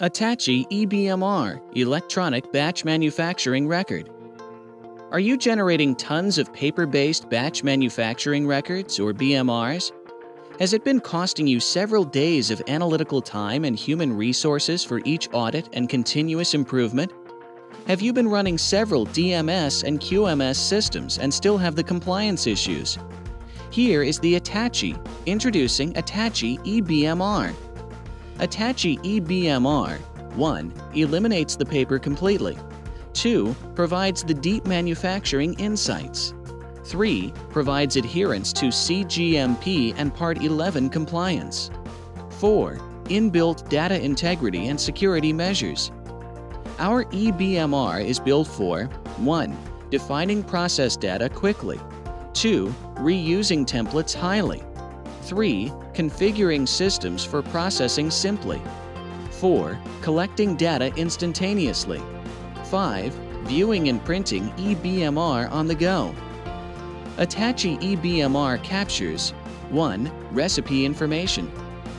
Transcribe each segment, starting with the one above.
Atachi EBMR Electronic Batch Manufacturing Record. Are you generating tons of paper based batch manufacturing records, or BMRs? Has it been costing you several days of analytical time and human resources for each audit and continuous improvement? Have you been running several DMS and QMS systems and still have the compliance issues? Here is the Atachi, introducing Atachi EBMR. Atachi EBMR 1. Eliminates the paper completely. 2. Provides the deep manufacturing insights. 3. Provides adherence to CGMP and Part 11 compliance. 4. Inbuilt data integrity and security measures. Our EBMR is built for 1. Defining process data quickly. 2. Reusing templates highly. 3. Configuring systems for processing simply. 4. Collecting data instantaneously. 5. Viewing and printing EBMR on the go. Atachi EBMR captures 1. Recipe information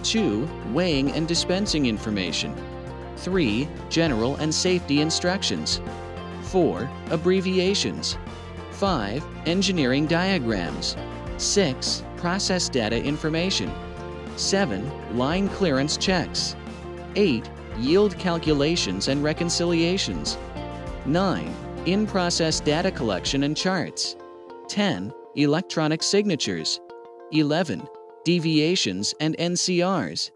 2. Weighing and dispensing information 3. General and safety instructions 4. Abbreviations 5. Engineering diagrams 6 process data information. 7. Line clearance checks. 8. Yield calculations and reconciliations. 9. In process data collection and charts. 10. Electronic signatures. 11. Deviations and NCRs.